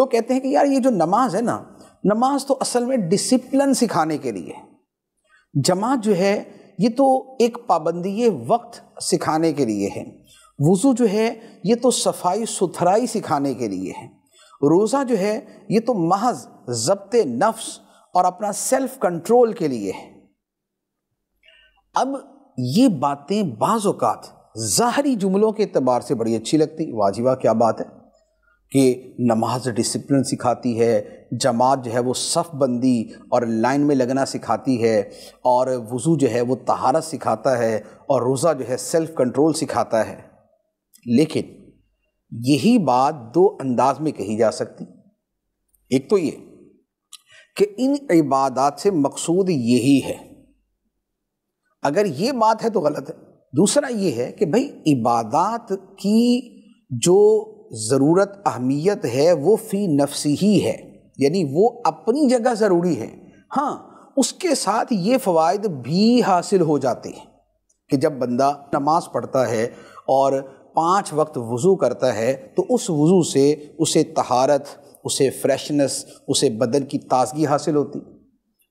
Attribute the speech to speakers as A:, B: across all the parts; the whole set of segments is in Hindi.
A: लोग कहते हैं कि यार ये जो नमाज़ है ना, नमाज़ तो असल में डिसिप्लिन सिखाने के लिए जमात जो है, ये तो एक पाबंदी वक्त सिखाने के लिए है। वज़ू जो है, ये तो सफ़ाई सुथराई सिखाने के लिए है। रोज़ा जो है, ये तो महज जब्त नफ्स और अपना सेल्फ कंट्रोल के लिए है। अब ये बातें बाज़ात ज़ाहरी जुमलों के अतबार से बड़ी अच्छी लगती। वाजिबा क्या बात है। कि नमाज़ डिसिप्लिन सिखाती है, जमात जो है वो सफ़ बंदी और लाइन में लगना सिखाती है और वज़ू जो है वो तहारत सिखाता है और रोज़ा जो है सेल्फ़ कंट्रोल सिखाता है। लेकिन यही बात दो अंदाज में कही जा सकती। एक तो ये कि इन इबादत से मकसूद यही है। अगर ये बात है तो गलत है। दूसरा ये है कि भाई इबादत की जो ज़रूरत अहमियत है, वो फ़ी नफसी ही है। यानी वो अपनी जगह ज़रूरी है। हाँ उसके साथ ये फ़वाद भी हासिल हो जाते हैं कि जब बंदा नमाज़ पढ़ता है और पाँच वक्त वज़ू करता है तो उस वज़ू से उसे तहारत, उसे फ्रेशनेस, उसे बदन की ताजगी हासिल होती।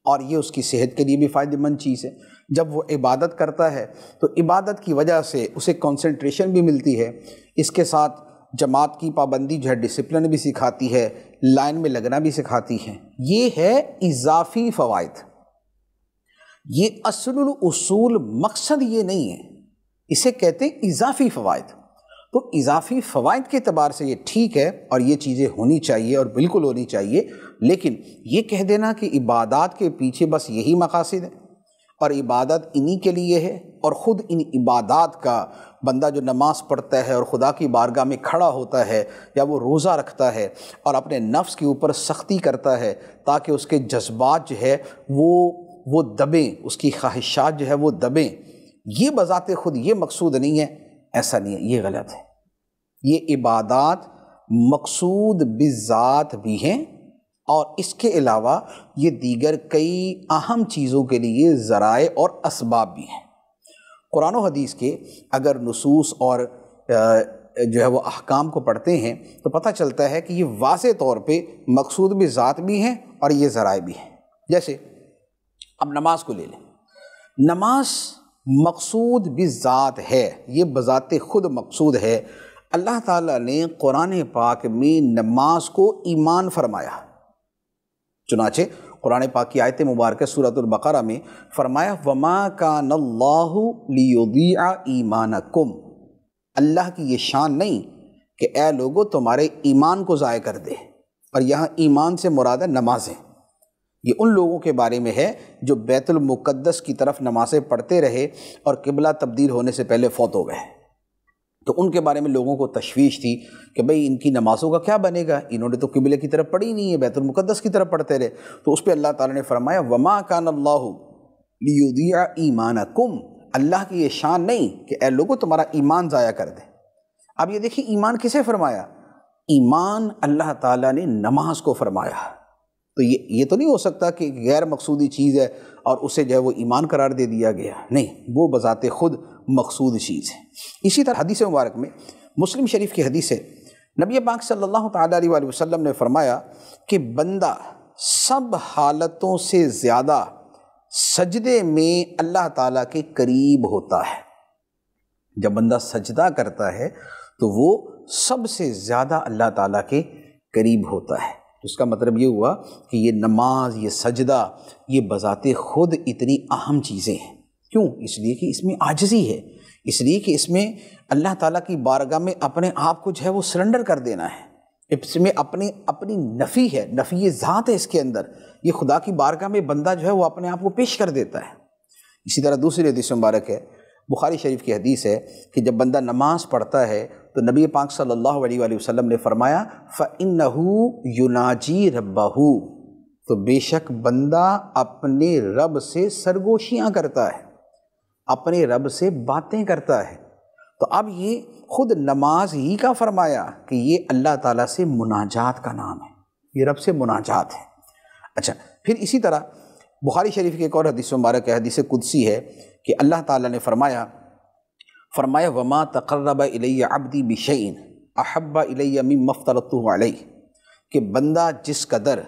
A: और ये उसकी सेहत के लिए भी फ़ायदेमंद चीज़ है। जब वो इबादत करता है तो इबादत की वजह से उसे कंसंट्रेशन भी मिलती है। इसके साथ जमात की पाबंदी जो है डिसिप्लिन भी सिखाती है लाइन में लगना भी सिखाती है। ये है इजाफी फ़वाद ये असल उसूल मकसद ये नहीं है। इसे कहते हैं इजाफी फ़वाद तो इजाफी फ़वाद के अतबार से ये ठीक है और ये चीज़ें होनी चाहिए और बिल्कुल होनी चाहिए, लेकिन ये कह देना कि इबादत के पीछे बस यही मकासद है। और इबादत इन्हीं के लिए है और ख़ुद इन इबादत का बंदा जो नमाज़ पढ़ता है और खुदा की बारगाह में खड़ा होता है या वो रोज़ा रखता है और अपने नफ्स के ऊपर सख्ती करता है ताकि उसके जज्बात जो है वो वो दबें, उसकी ख्वाहिशात जो है वो दबें। ये बज़ात ख़ुद ये मकसूद नहीं है, ऐसा नहीं है, ये गलत है। ये इबादत मकसूद बिज़ात भी हैं और इसके अलावा ये दीगर कई अहम चीज़ों के लिए ज़राए और इसबाब भी हैं। कुरान हदीस के अगर नसूस और जो है वो अहकाम को पढ़ते हैं तो पता चलता है कि ये वाज तौर पे मकसूद भी ज़ात भी हैं और ये ज़राए भी हैं। जैसे, अब नमाज़ को ले लें। नमाज़ मकसूद भी ज़ात है, ये बज़ात ख़ुद मकसूद है। अल्लाह ताला ने कुरान पाक में नमाज़ को ईमान फरमाया। चुनाचे। कुरान पाक की आयत मुबारक सूरत सूरतुल्बक़रा में फरमाया, वमा का नल्लादिया ईमान कुम अल्लाह की ये शान नहीं कि ए लोगो, तुम्हारे ईमान को ज़ाय कर दे। और यहाँ ईमान से मुराद है नमाजें। ये उन लोगों के बारे में है जो बैतुलमुक़द्दस की तरफ़ नमाज़ें पढ़ते रहे और किबला तब्दील होने से पहले फौत हो गए। तो उनके बारे में लोगों को तशवीश थी कि भाई इनकी नमाज़ों का क्या बनेगा? इन्होंने तो किबले की तरफ़ पढ़ी नहीं है बैतुलमुक़द्दस की तरफ़ पढ़ते रहे। तो उस पर अल्लाह ताला ने फरमाया, वमा कान अल्लादिया ईमान कुम अल्लाह की ये शान नहीं कि ए लोगों, तुम्हारा ईमान ज़ाया कर दे। अब ये देखिए, ईमान किसे फरमाया? ईमान अल्लाह ताला ने नमाज़ को फरमाया। तो ये ये तो नहीं हो सकता कि गैर मकसूदी चीज़ है और उसे जो है वो ईमान करार दे दिया गया। नहीं, वो बज़ात ख़ुद मकसूद चीज़ है। इसी तरह हदीस मुबारक में मुस्लिम शरीफ की हदीस है नबी पाक सल्लल्लाहु अलैहि वसल्लम ने फरमाया कि बंदा सब हालतों से ज़्यादा सजदे में अल्लाह ताला के करीब होता है। जब बंदा सजदा करता है तो वो सबसे ज़्यादा अल्लाह ताला के करीब होता है। इसका मतलब ये हुआ कि ये नमाज़, ये सजदा, ये बज़ात ख़ुद इतनी अहम चीज़ें हैं। क्यों? इसलिए कि इसमें आजजी है। इसलिए कि इसमें अल्लाह ताला की बारगाह में अपने आप को जो है वो सरेंडर कर देना है। इसमें अपनी अपनी नफ़ी है, नफ़ी ज़ात है इसके अंदर। ये खुदा की बारगाह में बंदा जो है वो अपने आप को पेश कर देता है। इसी तरह दूसरी हदीस मुबारक है। बुखारी शरीफ की हदीस है कि जब बंदा नमाज़ पढ़ता है तो नबी पाक सल्लल्लाहु अलैहि वसल्लम ने फरमाया फ़िन्नहू युनाजी रब्बाहू। तो बेशक बंदा अपने रब से सरगोशियाँ करता है, अपने रब से बातें करता है। तो अब ये खुद नमाज़ ही का फरमाया कि ये अल्लाह ताला से मुनाजात का नाम है, ये रब से मुनाजात है। अच्छा फिर इसी तरह बुखारी शरीफ की एक और हदीस मुबारक है, हदीस कुदसी है कि अल्लाह ताला ने फरमाया फरमाया, वमा तकर्रब इलैया अब्दी बिशैन अहब्बा मफ्तरतु अलैह। कि बंदा जिस कदर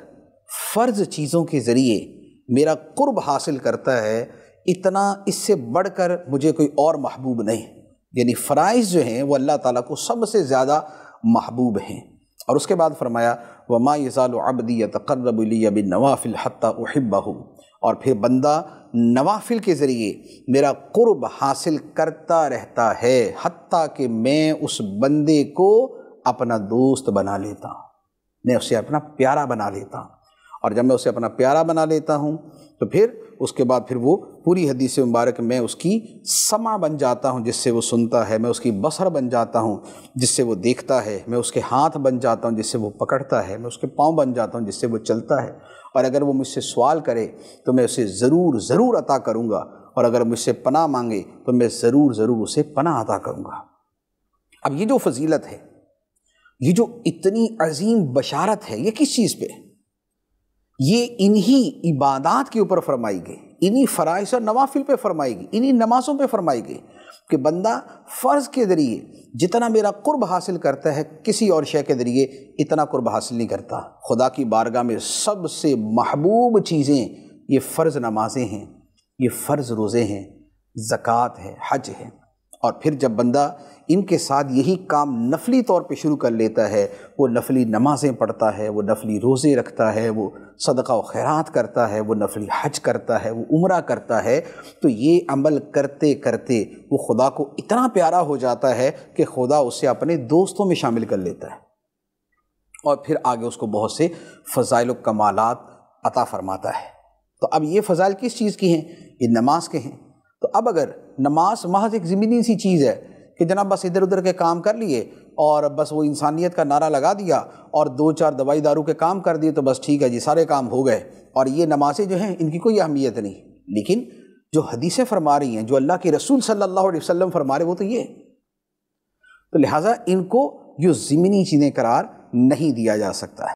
A: फ़र्ज़ चीज़ों के ज़रिए मेरा कुर्ब हासिल करता है, इतना इससे बढ़कर मुझे कोई और महबूब नहीं। यानी फ़राइज़ जो हैं, वो अल्लाह ताला को सबसे ज़्यादा महबूब हैं। और उसके बाद फरमाया, वमा यज़ाल अबदी तकर्रबली बिन नवाफिल उहिब्बहू। और फिर बंदा नवाफिल के ज़रिए मेरा कुर्ब हासिल करता रहता है हती कि मैं उस बंदे को अपना दोस्त बना लेता हूँ मैं उसे अपना प्यारा बना लेता। हूँ और जब मैं उसे अपना प्यारा बना लेता हूँ तो फिर उसके बाद फिर वो पूरी हदीस मुबारक मैं उसकी समा बन जाता हूँ, जिससे वो सुनता है, मैं उसकी बसर बन जाता हूँ, जिससे वो देखता है, मैं उसके हाथ बन जाता हूँ, जिससे वो पकड़ता है, मैं उसके पाँव बन जाता हूँ, जिससे वो चलता है। और अगर वो मुझसे सवाल करे तो मैं उसे ज़रूर ज़रूर अता करूँगा। और अगर मुझसे पना मांगे तो मैं ज़रूर ज़रूर उसे पना अता करूँगा। अब ये जो फजीलत है, ये जो इतनी अजीम बशारत है, ये किस चीज़ पे? ये इन्हीं इबादत के ऊपर फरमाई गई। इन्हीं फ़राइश और नवाफिल पे फरमाई गई। इन्हीं नमाज़ों पे फरमाई गई कि बंदा फ़र्ज़ के ज़रिए जितना मेरा कुर्ब हासिल करता है, किसी और शय के ज़रिए इतना कुर्ब हासिल नहीं करता। खुदा की बारगाह में सबसे महबूब चीज़ें ये फ़र्ज़ नमाजें हैं, ये फ़र्ज़ रोज़े हैं, ज़क़़त है, हज है। और फिर जब बंदा इनके साथ यही काम नफली तौर पे शुरू कर लेता है, वो नफली नमाज़ें पढ़ता है, वो नफली रोज़े रखता है, वो सदका व खैरात करता है, वो नफली हज करता है, वो उम्र करता है तो ये अमल करते करते वो खुदा को इतना प्यारा हो जाता है कि खुदा उसे अपने दोस्तों में शामिल कर लेता है। और फिर आगे उसको बहुत से फ़ज़ाइल कमालत अता फरमाता है। तो अब ये फ़ज़ाइल किस चीज़ की हैं? ये नमाज़ के हैं। तो अब अगर नमाज़ महज एक ज़मीनी सी चीज़ है कि जनाब बस इधर उधर के काम कर लिए और बस वो इंसानियत का नारा लगा दिया और दो चार दवाई दारू के काम कर दिए तो बस ठीक है जी, सारे काम हो गए। और ये नमाज़ें जो हैं, इनकी कोई अहमियत नहीं। लेकिन जो हदीसें फरमा रही हैं, जो अल्लाह के रसूल सल्लल्लाहु अलैहि वसल्लम फरमा रहे, वो तो ये। तो लिहाजा इनको जो ज़मीनी चीज़ें करार नहीं दिया जा सकता है।